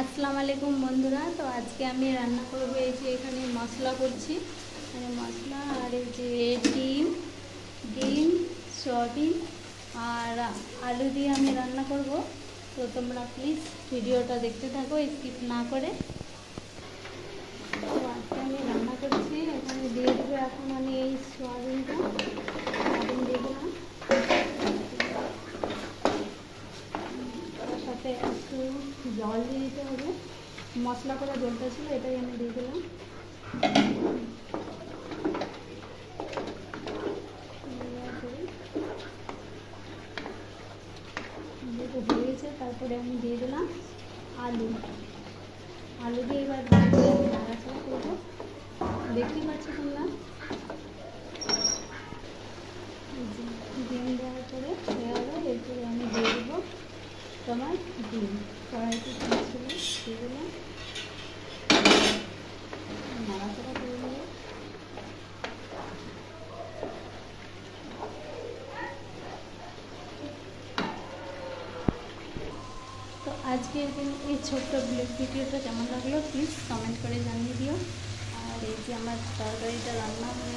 আসসালামু আলাইকুম বন্ধুরা। তো আজকে আমি রান্না করব এই যে এখানে মশলা করছি। মানে মশলা আর এই যে ডিম ডিম, সয়াবিন আর আলু দিয়ে আমি রান্না করব। তো তোমরা প্লিজ ভিডিওটা দেখতে থাকো স্কিপ না করে তো আজকে আমি রান্না করছি এখানে দিয়ে দেবো এখন আমি এই সয়াবিনটা সয়াবিন দিয়ে দিলাম তার সাথে একটু জল দিয়ে দিতে হবে। মশলা করা জলটা ছিল, এটাই আমি দিয়ে দিলাম। হয়ে তারপরে আমি দিয়ে দিলাম আলু। আলু দিয়ে এবার নাড়াচাড়া করব। দেখতেই পাচ্ছ তোমরা? ডিম দেওয়ার পরে হয়ে গেলো, এরপরে আমি দিয়ে তোমার ডিম। কড়াইতে ছিল দিলাম। নাড়াচাড়া তো আজকের দিন এই ছোট্ট ব্লগ ভিডিওটা কেমন লাগল প্লিজ কমেন্ট করে জানিয়ে দিও। আর এই যে আমার তরকারিটা রান্না হয়ে